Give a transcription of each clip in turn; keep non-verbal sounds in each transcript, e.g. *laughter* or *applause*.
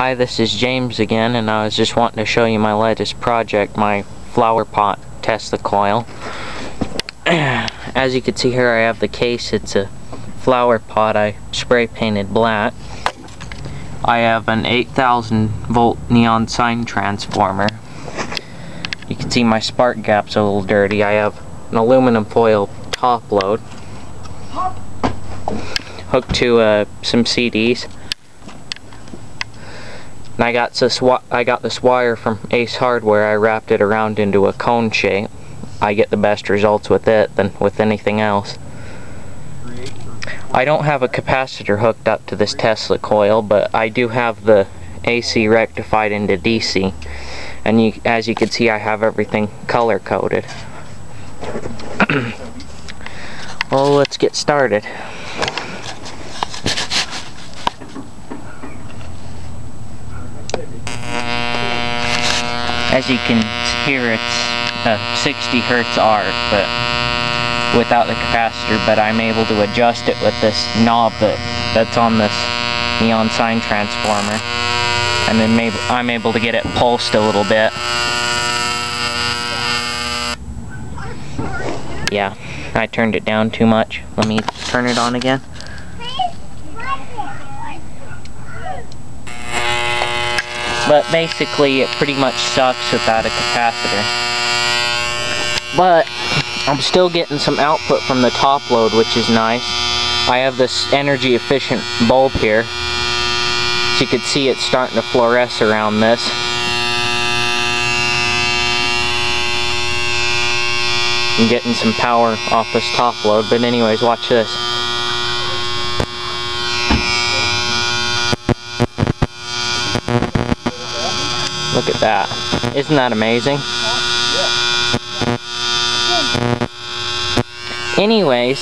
Hi, this is James again, and I was just wanting to show you my latest project, my flower pot Tesla coil. As you can see here, I have the case. It's a flower pot I spray painted black. I have an 8000 volt neon sign transformer. You can see my spark gap's a little dirty. I have an aluminum foil top load hooked to uh, some CDs. And I got this I got this wire from Ace Hardware. I wrapped it around into a cone shape. I get the best results with it than with anything else. I don't have a capacitor hooked up to this Tesla coil, but I do have the AC rectified into DC. And you, as you can see, I have everything color coded. *clears throat* well, let's get started. As you can hear it's a 60 hertz arc but without the capacitor but I'm able to adjust it with this knob that that's on this neon sign transformer. And then maybe I'm able to get it pulsed a little bit. Yeah I turned it down too much. Let me turn it on again But basically, it pretty much sucks without a capacitor. But, I'm still getting some output from the top load, which is nice. I have this energy efficient bulb here. As you can see, it's starting to fluoresce around this. I'm getting some power off this top load, but anyways, watch this. Look at that. Isn't that amazing? Anyways,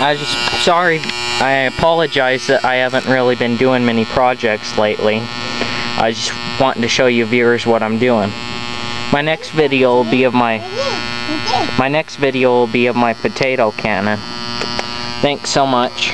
I just, sorry, I apologize that I haven't really been doing many projects lately. I just wanted to show you viewers what I'm doing. My next video will be of my, my next video will be of my potato cannon. Thanks so much.